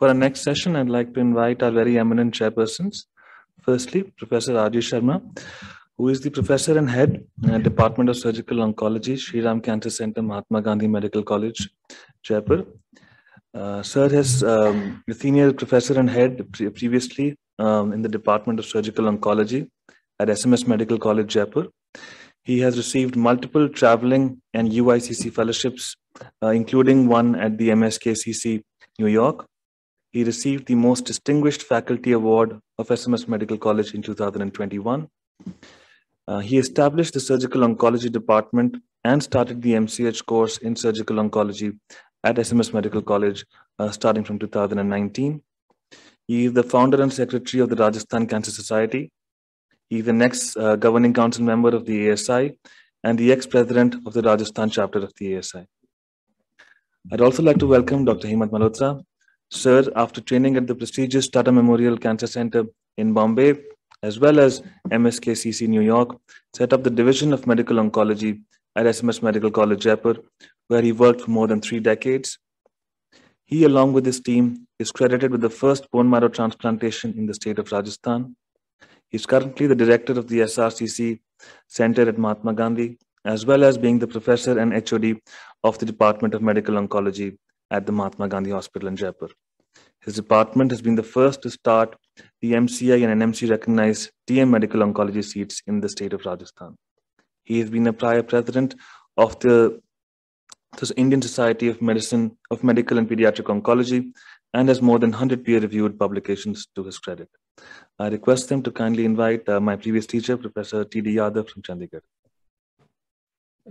For our next session, I'd like to invite our very eminent chairpersons. Firstly, Professor Rajesh Sharma, who is the professor and head uh, Department of Surgical Oncology, Shri Ram Cancer Center, Mahatma Gandhi Medical College, Jaipur. Uh, sir has um, a senior professor and head pre- previously um, in the Department of Surgical Oncology at SMS Medical College, Jaipur. He has received multiple traveling and UICC fellowships, uh, including one at the MSKCC New York. He received the Most Distinguished Faculty Award of SMS Medical College in 2021. Uh, he established the Surgical Oncology Department and started the MCH course in Surgical Oncology at SMS Medical College uh, starting from 2019. He is the founder and secretary of the Rajasthan Cancer Society. He is the next uh, governing council member of the ASI and the ex-president of the Rajasthan chapter of the ASI. I'd also like to welcome Dr. Hemant Malhotra, Sir, after training at the prestigious Tata Memorial Cancer Center in Bombay, as well as MSKCC New York, set up the Division of Medical Oncology at SMS Medical College Jaipur, where he worked for more than three decades. He, along with his team, is credited with the first bone marrow transplantation in the state of Rajasthan. He is currently the director of the SRCC Center at Mahatma Gandhi, as well as being the professor and HOD of the Department of Medical Oncology at the Mahatma Gandhi Hospital in Jaipur. His department has been the first to start the MCI and NMC recognized DM medical oncology seats in the state of Rajasthan. He has been a prior president of the, Indian Society of Medicine of Medical and Pediatric Oncology and has more than 100 peer-reviewed publications to his credit. I request them to kindly invite uh, my previous teacher, Professor T.D. Yadav from Chandigarh.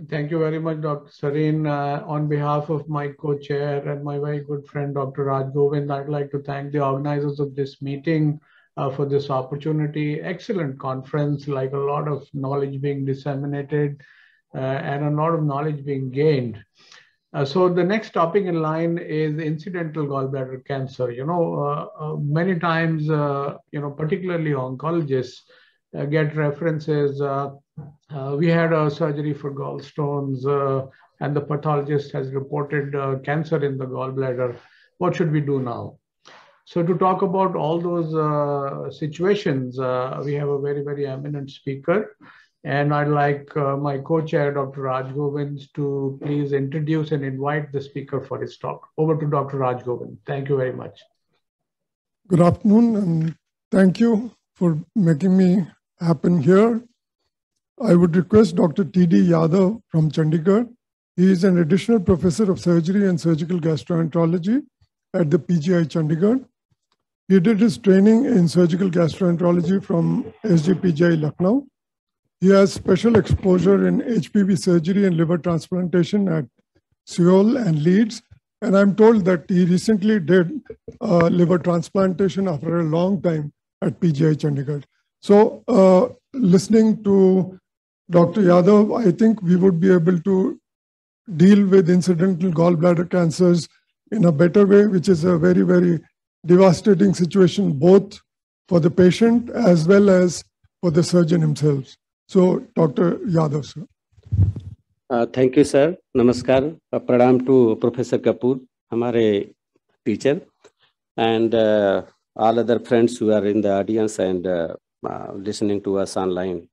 Thank you very much, Dr. Sareen. Uh, on behalf of my co-chair and my very good friend, Dr. Raj Govind, I'd like to thank the organizers of this meeting uh, for this opportunity. Excellent conference, like a lot of knowledge being disseminated uh, and a lot of knowledge being gained. Uh, so the next topic in line is incidental gallbladder cancer. You know, uh, uh, many times, you know, particularly oncologists get references uh, we had a surgery for gallstones, uh, and the pathologist has reported uh, cancer in the gallbladder. What should we do now? So, to talk about all those uh, situations, uh, we have a very, very eminent speaker. And I'd like uh, my co chair, Dr. Raj Govind, to please introduce and invite the speaker for his talk. Over to Dr. Raj Govind. Thank you very much. Good afternoon, and thank you for making me happen here. I would request Dr. T.D. Yadav from Chandigarh. He is an additional professor of surgery and surgical gastroenterology at the PGI Chandigarh. He did his training in surgical gastroenterology from SGPGI Lucknow. He has special exposure in HPB surgery and liver transplantation at Seoul and Leeds. And I'm told that he recently did uh, liver transplantation after a long time at PGI Chandigarh. So, uh, listening to Dr. Yadav, I think we would be able to deal with incidental gallbladder cancers in a better way, which is a very, very devastating situation, both for the patient as well as for the surgeon himself. So, Dr. Yadav, sir. Uh, thank you, sir. Namaskar. Uh, pradam to Professor Kapoor, हमारे teacher, and uh, all other friends who are in the audience and uh, listening to us online.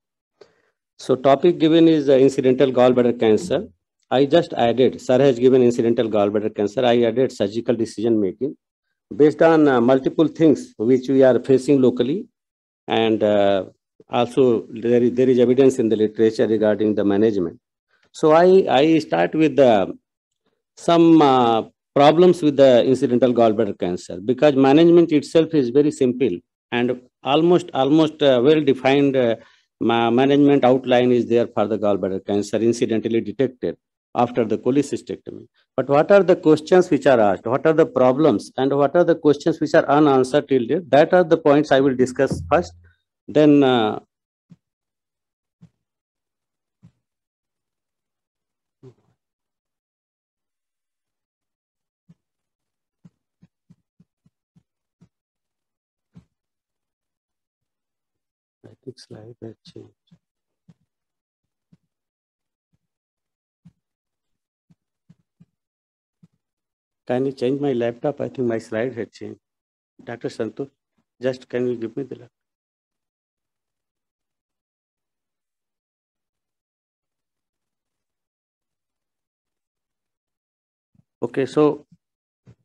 So topic given is uh, incidental gallbladder cancer. I just added, sir has given incidental gallbladder cancer. I added surgical decision making. based on uh, multiple things which we are facing locally. And also there is, there is evidence in the literature regarding the management. So I, I start with the, some uh, problems with the incidental gallbladder cancer because management itself is very simple and almost almost uh, well defined uh, management outline is there for the gallbladder cancer incidentally detected after the cholecystectomy. But what are the questions which are asked? What are the problems? And what are the questions which are unanswered till date? That are the points I will discuss first. Then uh, I think slide has changed. Can you change my laptop? I think my slide had changed. Dr. Santosh, just can you give me the laptop? Okay, so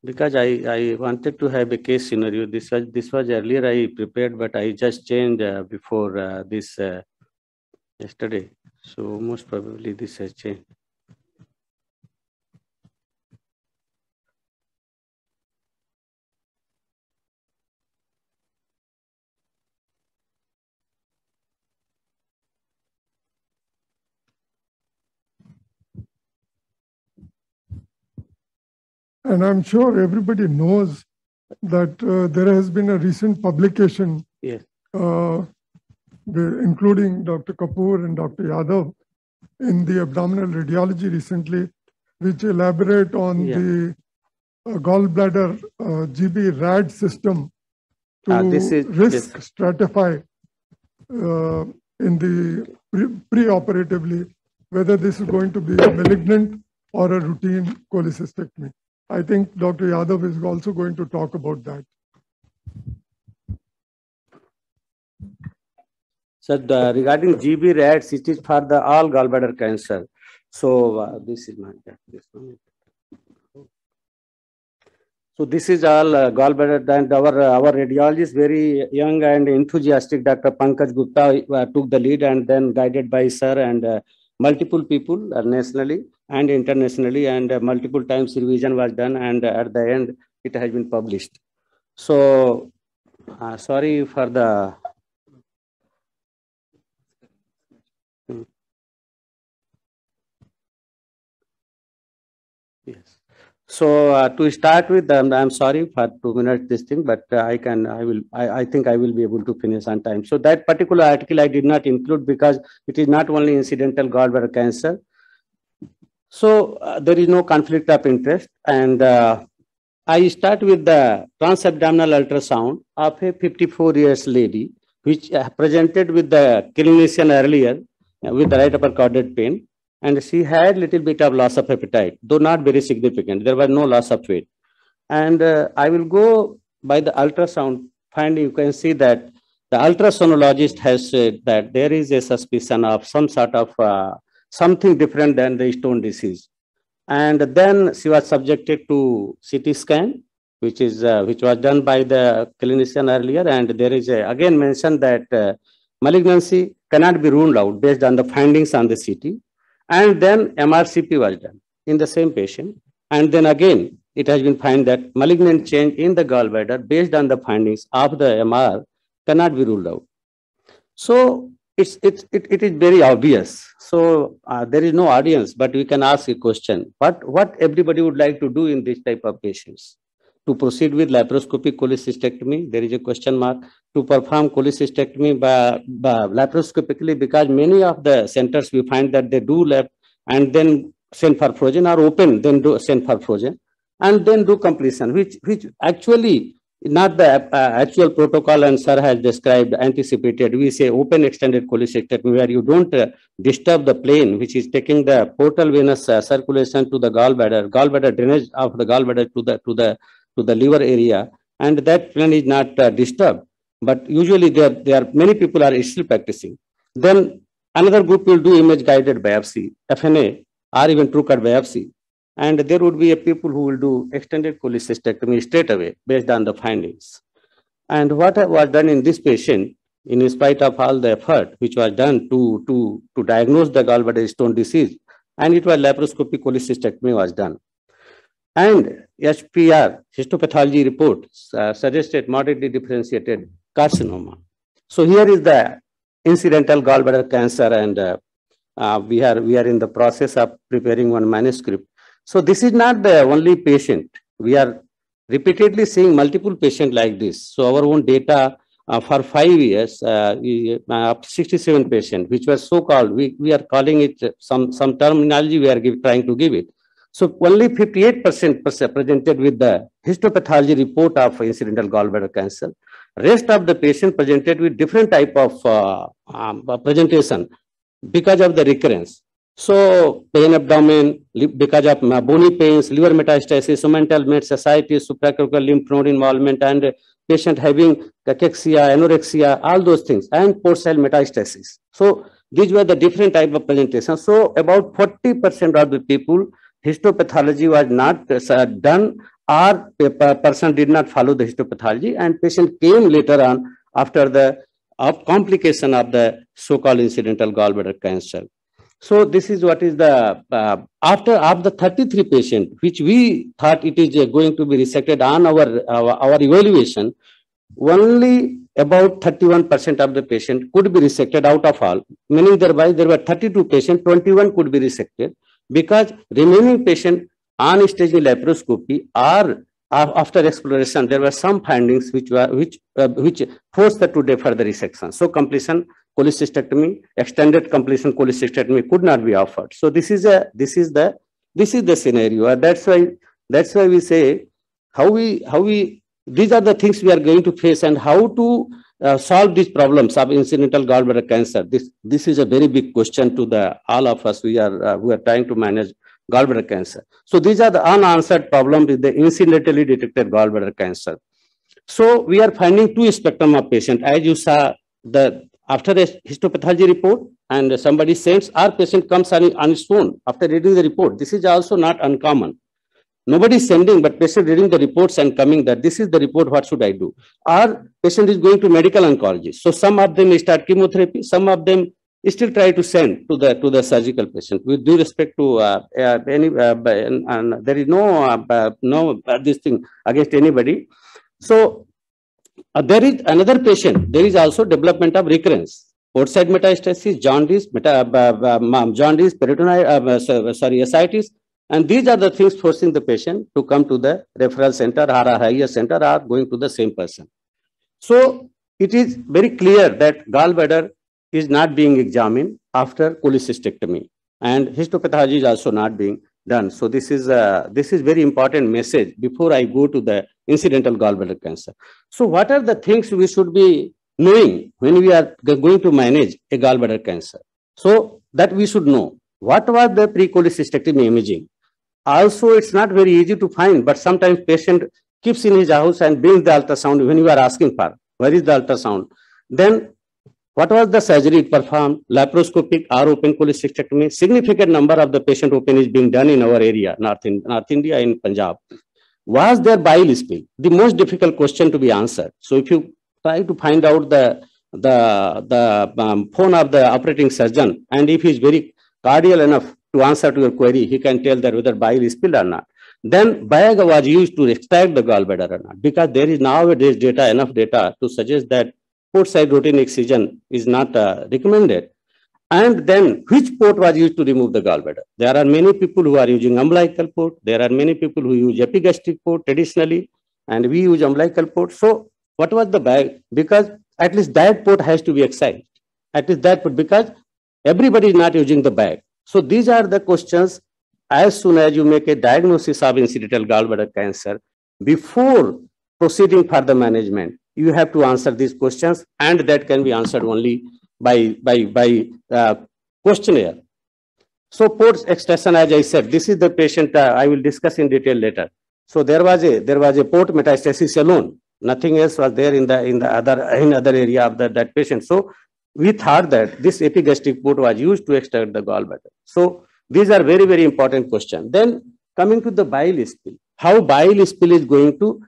because I, I wanted to have a case scenario, this was this was earlier I prepared, but I just changed uh, before uh, this uh, yesterday. So most probably this has changed. And I'm sure everybody knows that uh, there has been a recent publication, Yes. uh, including Dr. Kapoor and Dr. Yadav in the abdominal radiology recently, which elaborate on Yeah. the uh, gallbladder uh, GB RAD system Ah, to this is- risk stratify uh, in the pre- preoperatively, whether this is going to be a malignant or a routine cholecystectomy. I think Dr. Yadav is also going to talk about that. So the, regarding GB RADS, it is for the all gallbladder cancer. So uh, this is not that. This one. So this is all uh, gallbladder. And our uh, our radiologist, very young and enthusiastic, Dr. Pankaj Gupta uh, took the lead, and then guided by sir and uh, multiple people uh, nationally and internationally, and uh, multiple times revision was done, and uh, at the end it has been published. So uh, sorry for the Yes. So uh, to start with, um, I'm sorry for two minutes this thing, but uh, I can, I will, I, I think I will be able to finish on time. So that particular article I did not include because it is not only incidental gallbladder cancer. So uh, there is no conflict of interest. And uh, I start with the transabdominal ultrasound of a 54 years lady, which uh, presented with the clinician earlier uh, with the right upper quadrant pain and she had little bit of loss of appetite, though not very significant. There was no loss of weight. And uh, I will go by the ultrasound finding. You can see that the ultrasonologist has said that there is a suspicion of some sort of uh, something different than the stone disease. And then she was subjected to CT scan, which is uh, which was done by the clinician earlier. And there is a, again mentioned that uh, malignancy cannot be ruled out based on the findings on the CT. And then MRCP was done in the same patient. And then again, it has been found that malignant change in the gallbladder based on the findings of the MR cannot be ruled out. So it's, it's, it, it is very obvious. So uh, there is no audience, but we can ask a question. What, what everybody would like to do in this type of patients? To proceed with laparoscopic cholecystectomy, there is a question mark. To perform cholecystectomy by, by laparoscopically, because many of the centers we find that they do lap and then send for frozen or open, then do send for frozen and then do completion, which, which actually not the uh, actual protocol and sir has described, anticipated. We say open extended cholecystectomy where you don't uh, disturb the plane, which is taking the portal venous uh, circulation to the gallbladder, gallbladder drainage of the gallbladder to the, to the, to the liver area. And that plane is not uh, disturbed. But usually there, there are many people are still practicing. Then another group will do image guided biopsy, FNA, or even true cut biopsy. And there would be a people who will do extended cholecystectomy straight away based on the findings. And what was done in this patient, in spite of all the effort which was done to, to, to diagnose the gallbladder stone disease, and it was laparoscopic cholecystectomy was done. And HPR, histopathology report, uh, suggested moderately differentiated carcinoma. So here is the incidental gallbladder cancer and uh, uh, we, are, we are in the process of preparing one manuscript. So this is not the only patient. We are repeatedly seeing multiple patients like this. So our own data uh, for five years, uh, uh 67 patients, which was so-called, we, we are calling it some, some terminology we are give, trying to give it. So only 58% presented with the histopathology report of incidental gallbladder cancer. Rest of the patient presented with different type of uh, um, presentation because of the recurrence. So pain abdomen, because of bony pains, liver metastasis, omental metastasis, supracortical lymph node involvement, and patient having cachexia, anorexia, all those things, and port cell metastasis. So these were the different type of presentations. So about 40% of the people, histopathology was not uh, done or person did not follow the histopathology and patient came later on after the of complication of the so-called incidental gallbladder cancer. So this is what is the, uh, after of the 33 patient, which we thought it is uh, going to be resected on our, our, our evaluation, only about 31% of the patient could be resected out of all, meaning thereby there were 32 patients, 21 could be resected because remaining patient on staging laparoscopy are after exploration, there were some findings which were which uh, which forced the to defer the resection. So completion cholecystectomy, extended completion cholecystectomy could not be offered. So this is a this is the this is the scenario. That's why that's why we say how we how we these are the things we are going to face and how to uh, solve these problems of incidental gallbladder cancer. This this is a very big question to the all of us. We are uh, we are trying to manage gallbladder cancer. So these are the unanswered problems with the incidentally detected gallbladder cancer. So we are finding two spectrum of patient. As you saw, the after a histopathology report and somebody sends, our patient comes on, on his own after reading the report. This is also not uncommon. Nobody is sending, but patient reading the reports and coming that this is the report, what should I do? Our patient is going to medical oncologist. So some of them start chemotherapy, some of them still try to send to the to the surgical patient with due respect to uh, uh, any uh, and, and, there is no uh, no uh, this thing against anybody so uh, there is another patient. There is also development of recurrence. Outside metastasis jaundice meta, uh, uh, uh, jaundice peritoneal sorry ascites. And these are the things forcing the patient to come to the referral center or a higher center or going to the same person. So it is very clear that gallbladder is not being examined after cholecystectomy. And histopathology is also not being done. So this is a, this is very important message before I go to the incidental gallbladder cancer. So what are the things we should be knowing when we are going to manage a gallbladder cancer? So that we should know what was the pre-cholecystectomy imaging. Also, it's not very easy to find, but sometimes patient keeps in his house and brings the ultrasound when you are asking for, where is the ultrasound? Then what was the surgery it performed? Laparoscopic or open cholecystectomy. Significant number of the patient open is being done in our area, North, in, North India, in Punjab. Was there bile spill? The most difficult question to be answered. So if you try to find out the the the um, phone of the operating surgeon, and if he is very cordial enough to answer to your query, he can tell that whether bile is spilled or not. Then Viagra was used to extract the gallbladder or not, because there is nowadays data enough data to suggest that port site routine excision is not uh, recommended. And then which port was used to remove the gallbladder? There are many people who are using umbilical port. There are many people who use epigastric port traditionally, and we use umbilical port. So what was the bag? Because at least that port has to be excised. At least that port, because everybody is not using the bag. So these are the questions as soon as you make a diagnosis of incidental gallbladder cancer, before proceeding for the management, you have to answer these questions and that can be answered only by, by, by uh, questionnaire. So port extraction, as I said, this is the patient uh, I will discuss in detail later. So there was a there was a port metastasis alone. Nothing else was there in the in the other in other area of the, that patient. So we thought that this epigastric port was used to extract the gallbladder. So these are very very important question. Then coming to the bile spill, how bile spill is going to,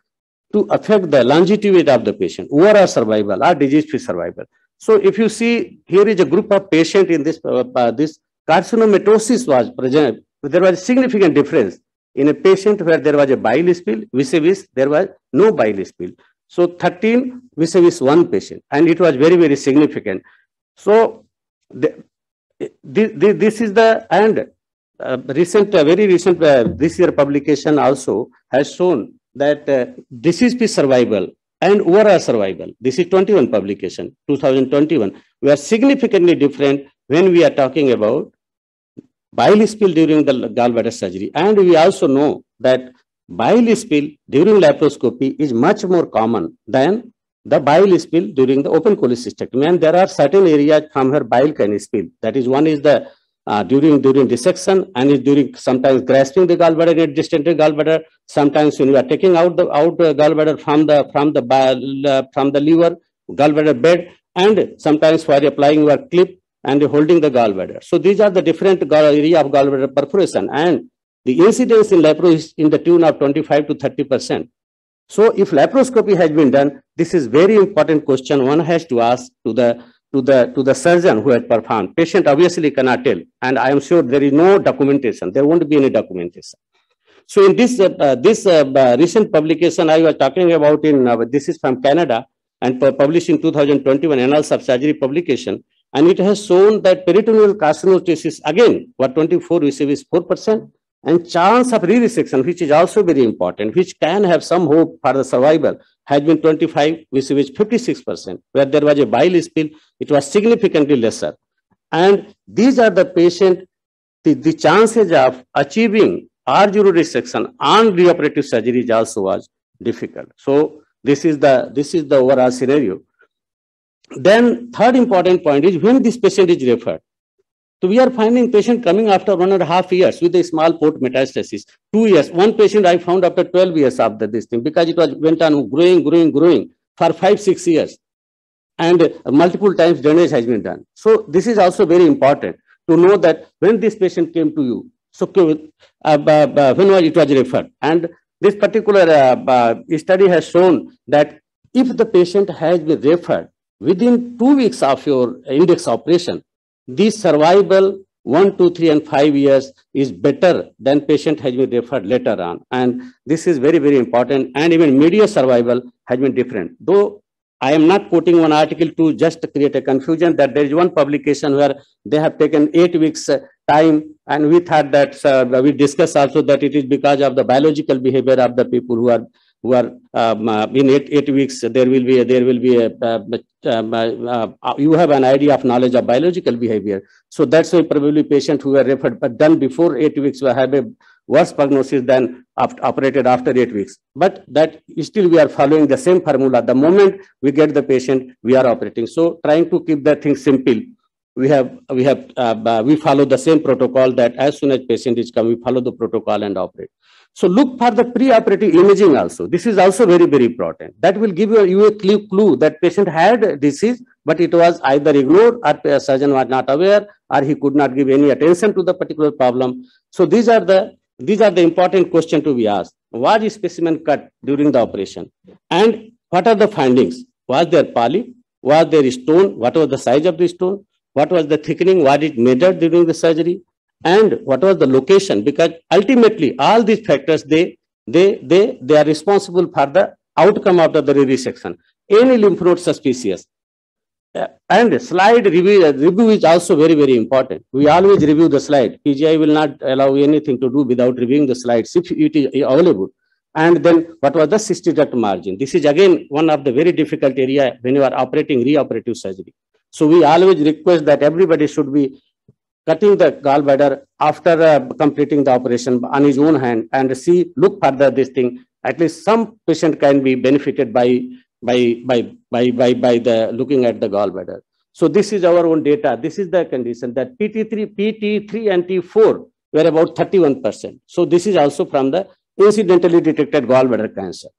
to affect the longevity of the patient, overall survival or disease-free survival. So if you see, here is a group of patient in this, uh, uh, this carcinomatosis was present. There was a significant difference in a patient where there was a bile spill, vis-a-vis there was no bile spill. So 13 vis-a-vis one patient, and it was very, very significant. So the, the, the, this is the, and uh, recent, uh, very recent, uh, this year publication also has shown that uh, disease-free survival and overall survival, this is 21 publication, 2021, we are significantly different when we are talking about bile spill during the gallbladder surgery. And we also know that bile spill during laparoscopy is much more common than the bile spill during the open cholecystectomy. And there are certain areas from where bile can spill. That is, one is the uh, during during dissection and is during sometimes grasping the gallbladder in distended gallbladder. Sometimes when you are taking out the out uh, gallbladder from the from the uh, from the liver gallbladder bed, and sometimes while applying your clip and holding the gallbladder. So these are the different area of gallbladder perforation, and the incidence in lapro is in the tune of 25 to 30 percent. So if laparoscopy has been done, this is very important question one has to ask to the to the to the surgeon who had performed. Patient obviously cannot tell, and I am sure there is no documentation. There won't be any documentation. So in this uh, uh, this uh, uh recent publication I was talking about in uh, this is from Canada and published in 2021 Annals of Surgery publication, and it has shown that peritoneal carcinosis again, what 24 is 4 percent and chance of re-resection, which is also very important, which can have some hope for the survival, has been 25, which is 56%. Where there was a bile spill, it was significantly lesser. And these are the patient, the, the chances of achieving R0 resection on reoperative surgery also was difficult. So this is the this is the overall scenario. Then third important point is when this patient is referred. So we are finding patient coming after one and a half years with a small port metastasis. Two years. One patient I found after 12 years after this thing because it was went on growing, growing, growing for five, six years. And multiple times drainage has been done. So this is also very important to know that when this patient came to you, so uh, when was it was referred. And this particular uh, uh, study has shown that if the patient has been referred within two weeks of your index operation, this survival one, two, three, and five years is better than patient has been referred later on. And this is very, very important. And even median survival has been different. Though I am not quoting one article to just create a confusion that there is one publication where they have taken eight weeks uh, time and we thought that uh, we discussed also that it is because of the biological behavior of the people who are who are um, uh, in eight, eight weeks, there will be a, there will be a, uh, um, uh, uh, you have an idea of knowledge of biological behavior. So that's why probably patient who were referred, but done before eight weeks will have a worse prognosis than after, operated after eight weeks. But that still we are following the same formula. The moment we get the patient, we are operating. So trying to keep the thing simple we have we have uh, we follow the same protocol that as soon as patient is come we follow the protocol and operate so look for the pre-operative imaging also. This is also very, very important. That will give you a clue, clue that patient had disease, but it was either ignored or a surgeon was not aware or he could not give any attention to the particular problem. So these are the these are the important question to be asked. Was the specimen cut during the operation? And what are the findings? Was there polyp? Was there stone? What was the size of the stone? What was the thickening? What was it measured during the surgery? And what was the location? Because ultimately all these factors they they they they are responsible for the outcome of the, the resection any lymph node suspicious. Uh, and slide review, review is also very very important. We always review the slide. Pgi will not allow anything to do without reviewing the slides if it is available. And then what was the cystic duct margin? This is again one of the very difficult area when you are operating reoperative surgery. So we always request that everybody should be cutting the gallbladder after uh, completing the operation on his own hand and see, look further this thing. At least some patient can be benefited by, by, by, by, by, by the looking at the gallbladder. So this is our own data. This is the condition that PT3, PT3 and T4 were about 31%. So this is also from the incidentally detected gallbladder cancer.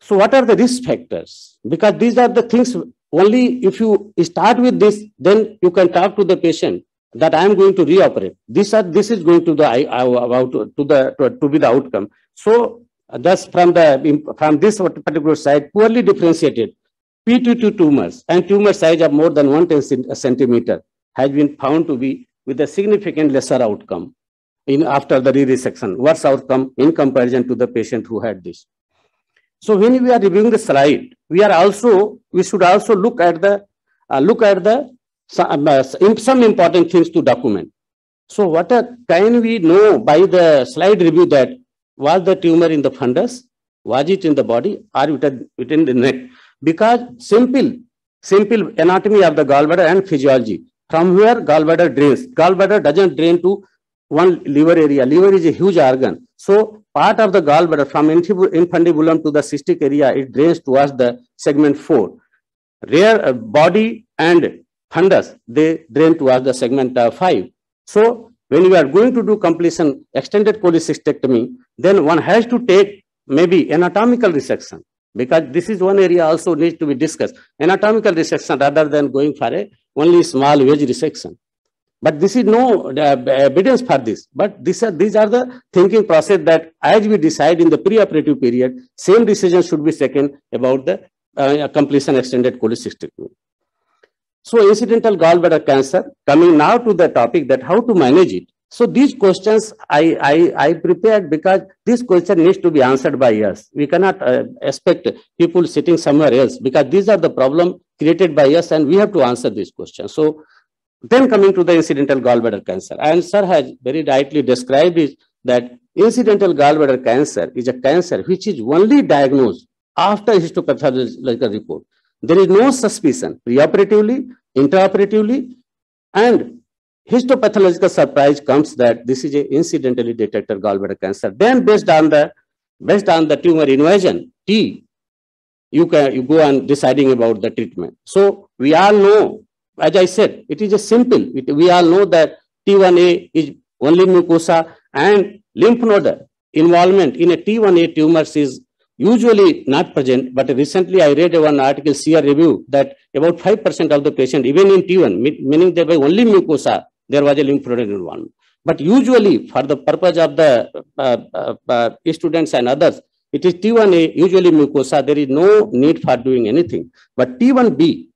So what are the risk factors? Because these are the things only if you start with this, then you can talk to the patient that I am going to reoperate. This are this is going to the about to the to, to be the outcome. So thus from the from this particular side, poorly differentiated P22 tumors and tumor size of more than one centimeter has been found to be with a significant lesser outcome in after the re-resection, worse outcome in comparison to the patient who had this. So when we are reviewing the slide, we are also we should also look at the uh, look at the some, uh, some important things to document. So what uh, can we know by the slide review that was the tumor in the fundus, was it in the body or within the neck? Because simple, simple anatomy of the gallbladder and physiology, from where gallbladder drains, gallbladder doesn't drain to one liver area. Liver is a huge organ. So part of the gallbladder from infundibulum to the cystic area, it drains towards the segment 4. Rear uh, body and fundus, they drain towards the segment uh, 5. So when you are going to do completion extended cholecystectomy, then one has to take maybe anatomical resection because this is one area also needs to be discussed. Anatomical resection rather than going for a only small wedge resection. But this is no uh, evidence for this. But these are, these are the thinking process that as we decide in the preoperative period, same decision should be taken about the uh, completion extended cholecystectomy. So incidental gallbladder cancer, coming now to the topic that how to manage it. So these questions I, I, I prepared because this question needs to be answered by us. We cannot uh, expect people sitting somewhere else because these are the problem created by us and we have to answer these questions. So then coming to the incidental gallbladder cancer, and sir has very rightly described is that incidental gallbladder cancer is a cancer which is only diagnosed after histopathological report. There is no suspicion preoperatively, intraoperatively, and histopathological surprise comes that this is a incidentally detected gallbladder cancer. Then based on the based on the tumor invasion T, you can you go on deciding about the treatment. So we all know as I said, it is a simple. It, we all know that T1A is only mucosa and lymph node involvement in a T1A tumors is usually not present. But recently I read one article, CR review, that about 5% of the patient, even in T1, meaning there were only mucosa, there was a lymph node involvement. But usually for the purpose of the uh, uh, uh, students and others, it is T1A, usually mucosa, there is no need for doing anything. But T1B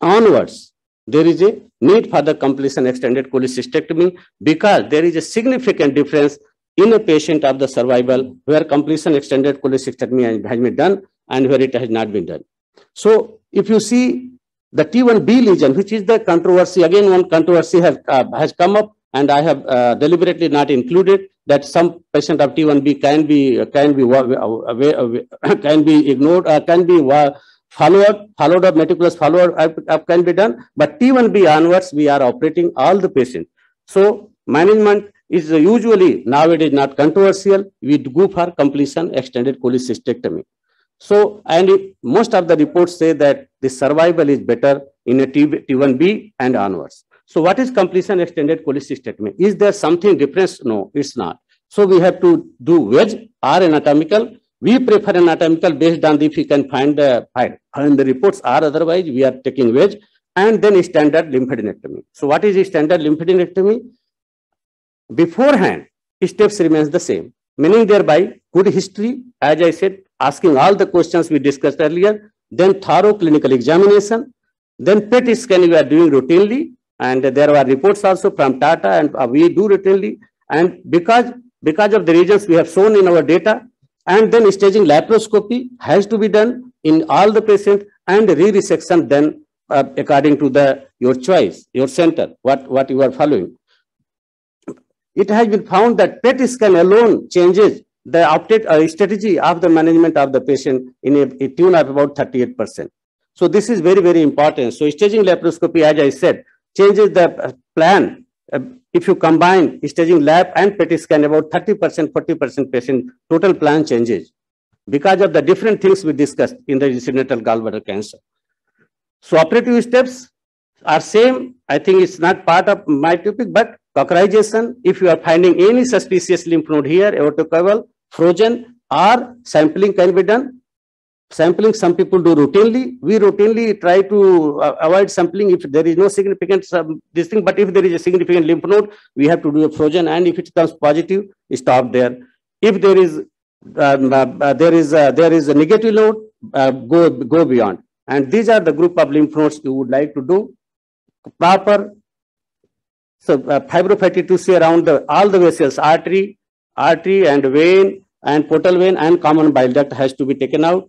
onwards, there is a need for the completion extended cholecystectomy because there is a significant difference in a patient of the survival where completion extended cholecystectomy has been done and where it has not been done. So if you see the T1B lesion, which is the controversy, again one controversy has, uh, has come up and I have uh, deliberately not included that some patient of T1B can be can be can be ignored, uh, can be follow up, followed up, meticulous follow up, can be done. But T1B onwards, we are operating all the patients. So management is usually nowadays not controversial. We go for completion extended cholecystectomy. So, and it, most of the reports say that the survival is better in a T, T1B and onwards. So what is completion extended cholecystectomy? Is there something different? No, it's not. So we have to do wedge or anatomical we prefer an anatomical based on the, if we can find the, find the reports are otherwise we are taking wedge and then standard lymphadenectomy. So what is standard lymphadenectomy? Beforehand, steps remains the same, meaning thereby good history, as I said, asking all the questions we discussed earlier, then thorough clinical examination, then PET scan we are doing routinely, and there are reports also from Tata and uh, we do routinely, and because, because of the reasons we have shown in our data, and then staging laparoscopy has to be done in all the patients and re-resection then uh, according to the your choice, your center, what, what you are following. It has been found that PET scan alone changes the update uh, strategy of the management of the patient in a, a tune of about 38%. So this is very, very important. So staging laparoscopy, as I said, changes the uh, plan uh, if you combine staging lab and PET scan, about 30%, 40% patient total plan changes because of the different things we discussed in the incidental gallbladder cancer. So operative steps are same. I think it's not part of my topic, but Kocherization, if you are finding any suspicious lymph node here, aortocaval, frozen, or sampling can be done. Sampling some people do routinely. We routinely try to uh, avoid sampling if there is no significant um, this thing. But if there is a significant lymph node, we have to do a frozen. And if it comes positive, stop there. If there is um, uh, uh, there is uh, there is a negative node, uh, go go beyond. And these are the group of lymph nodes you would like to do proper. So uh, fibrofatty tissue around the, all the vessels, artery, artery and vein and portal vein and common bile duct has to be taken out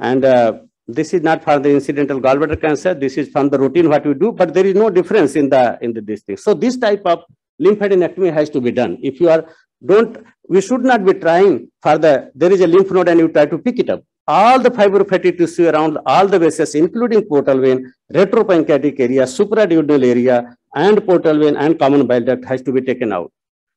and uh, this is not for the incidental gallbladder cancer. This is from the routine what we do, but there is no difference in the in the this thing. So this type of lymphadenectomy has to be done. If you are don't, we should not be trying for the there is a lymph node and you try to pick it up. All the fibrofatty tissue around all the vessels, including portal vein, retropancreatic area, supraduodenal area, and portal vein and common bile duct has to be taken out.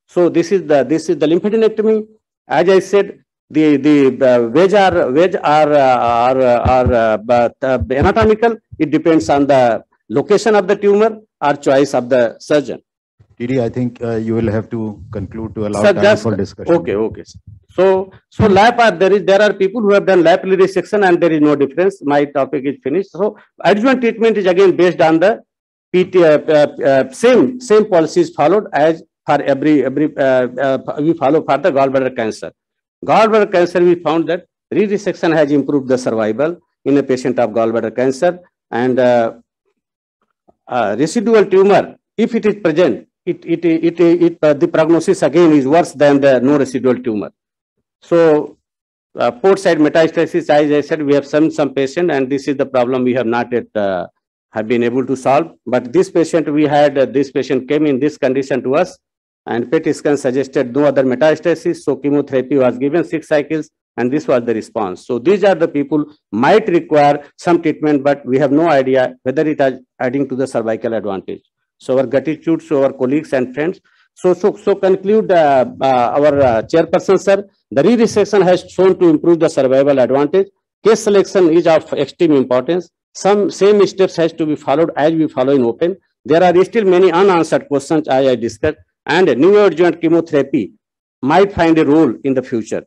So this is the this is the lymphadenectomy. As I said, the the uh, wedge are wedge are uh, are are uh, but, uh, anatomical. It depends on the location of the tumor or choice of the surgeon. TD, I think you will have to conclude to allow Sir, time just- for discussion. Okay, okay. sir. So so lap are there is there are people who have done lap resection and there is no difference. My topic is finished. So adjuvant treatment is again based on the PT uh, uh, same same policies followed as for every every uh, we follow for the gallbladder cancer. Gallbladder cancer we found that re-resection has improved the survival in a patient of gallbladder cancer. And uh, uh, residual tumor if it is present it it it, it, uh, the prognosis again is worse than the no residual tumor. So uh, port site metastasis as i said we have some some patient and this is the problem we have not yet uh, have been able to solve. But this patient we had uh, this patient came in this condition to us and PET scan suggested no other metastasis so chemotherapy was given six cycles and this was the response so these are the people might require some treatment but we have no idea whether it is adding to the cervical advantage so our gratitude to our colleagues and friends. So, so, so conclude uh, uh, our uh, chairperson, sir. The re-resection has shown to improve the survival advantage. Case selection is of extreme importance. Some same steps has to be followed as we follow in open. There are still many unanswered questions as I discussed and new neoadjuvant chemotherapy might find a role in the future.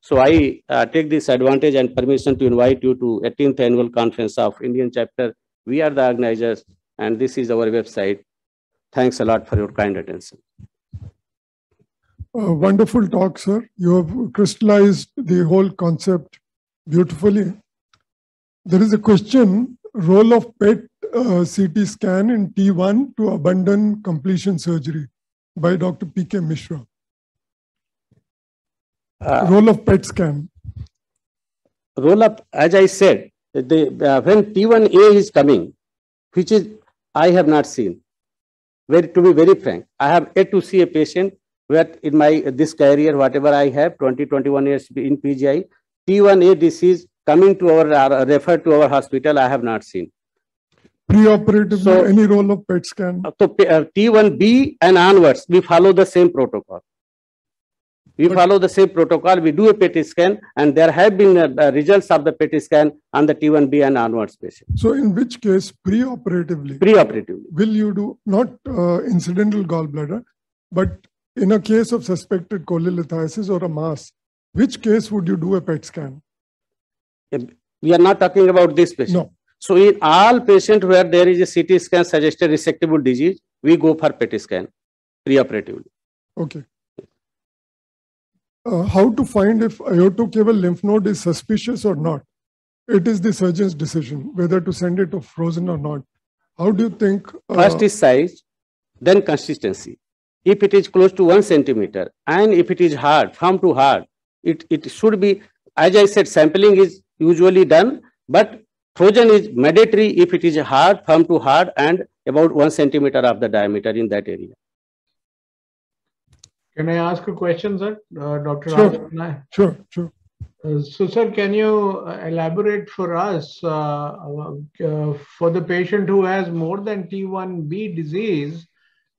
So I uh, take this advantage and permission to invite you to 18th annual conference of Indian chapter. We are the organizers and this is our website. Thanks a lot for your kind attention. Uh, wonderful talk, sir. You have crystallized the whole concept beautifully. There is a question role of PET uh, CT scan in T1 to abandon completion surgery by Dr. P.K. Mishra. Uh, Role of PET scan. roll up, as I said, the, uh, when T1A is coming, which is I have not seen. Very to be very frank, I have yet to see a patient where in my this career, whatever I have, 20, 21 years in PGI, T1A disease coming to our uh, referred to our hospital, I have not seen. Preoperatively, So- any role of PET scan. So uh, T1B and onwards, we follow the same protocol. We But- follow the same protocol. We do a PET scan, and there have been uh, uh, results of the PET scan on the T1B and onwards patient, So in which case, preoperatively, preoperatively. will you do not uh, incidental gallbladder, but in a case of suspected cholelithiasis or a mass, which case would you do a PET scan? We are not talking about this patient. No. So in all patients where there is a CT scan suggested resectable disease, we go for PET scan preoperatively. Okay. Uh, how to find if aortocaval lymph node is suspicious or not? It is the surgeon's decision whether to send it to frozen or not. How do you think? uh, First is size, then consistency. If it is close to one centimeter and if it is hard, firm to hard, it, it should be, as I said, sampling is usually done, but frozen is mandatory if it is hard, firm to hard and about one centimeter of the diameter in that area. Can I ask a question, sir? Uh, Dr. Sure. Sure, sure. Uh, So, sir, can you uh, elaborate for us uh, uh, for the patient who has more than T1B disease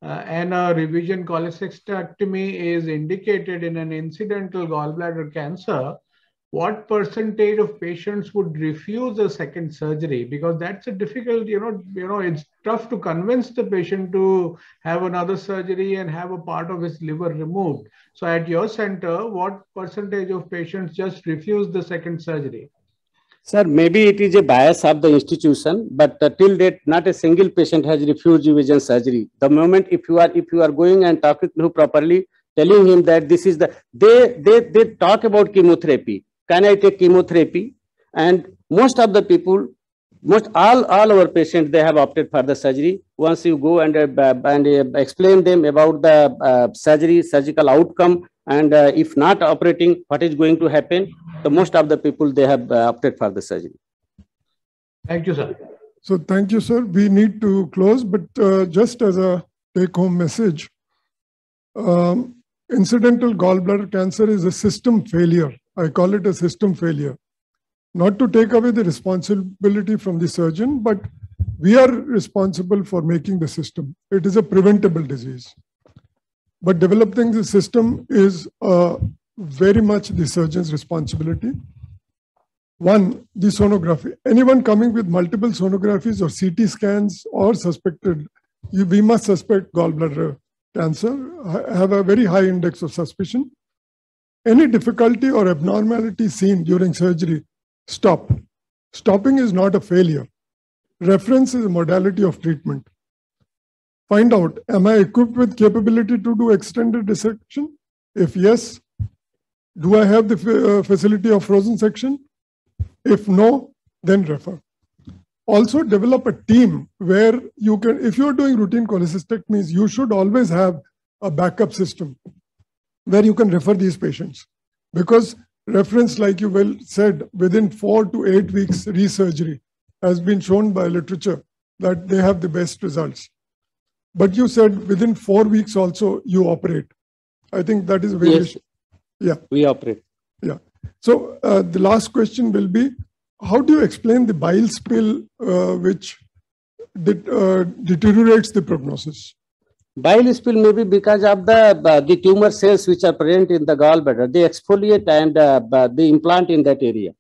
uh, and a revision cholecystectomy is indicated in an incidental gallbladder cancer? What percentage of patients would refuse a second surgery? Because that's a difficult, you know, you know, it's tough to convince the patient to have another surgery and have a part of his liver removed. So at your center, what percentage of patients just refuse the second surgery? Sir, maybe it is a bias of the institution, but uh, till date, not a single patient has refused vision surgery. The moment if you are if you are going and talking to properly, telling him that this is the they they they talk about chemotherapy. Can I take chemotherapy? And most of the people, most all all our patients, they have opted for the surgery. Once you go and uh, and uh, explain them about the uh, surgery, surgical outcome, and uh, if not operating, what is going to happen? The most of the people they have uh, opted for the surgery. Thank you, sir. So thank you, sir. We need to close, but uh, just as a take-home message, um, incidental gallbladder cancer is a system failure. I call it a system failure. Not to take away the responsibility from the surgeon, but we are responsible for making the system. It is a preventable disease. But developing the system is uh, very much the surgeon's responsibility. One, the sonography. Anyone coming with multiple sonographies or CT scans or suspected, you, we must suspect gallbladder cancer, ha- have a very high index of suspicion. Any difficulty or abnormality seen during surgery, stop. Stopping is not a failure. Reference is a modality of treatment. Find out, am I equipped with capability to do extended dissection? If yes, do I have the uh, facility of frozen section? If no, then refer. Also develop a team where you can, if you're doing routine cholecystectomies, you should always have a backup system where you can refer these patients. Because reference, like you well said, within four to eight weeks resurgery has been shown by literature that they have the best results. But you said within four weeks also you operate. I think that is very, Yes. Yeah. We operate. Yeah. So uh, the last question will be, how do you explain the bile spill uh, which det- uh, deteriorates the prognosis? Bile spill may be because of the uh, the tumor cells which are present in the gallbladder. They exfoliate and uh, they implant in that area.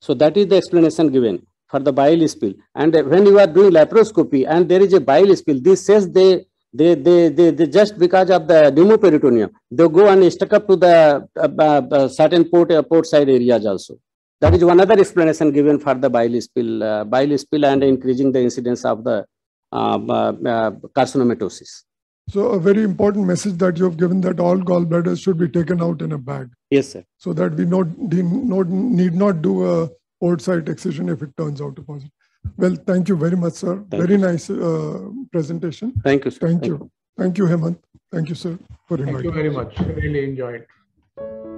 So that is the explanation given for the bile spill. And when you are doing laparoscopy and there is a bile spill, these cells they they they they, they just because of the pneumoperitoneum they go and stuck up to the uh, uh, certain port uh, port site areas also. That is one other explanation given for the bile spill, uh, bile spill and increasing the incidence of the carcinomatosis. So a very important message that you have given that all gallbladders should be taken out in a bag Yes, sir. so that we not, not need not do a port site excision if it turns out to positive. Well, thank you very much, sir. Thank very nice uh, presentation. Thank you, sir. Thank you. Thank you, Hemant. Thank you, sir, for inviting Thank you very much. Really enjoyed.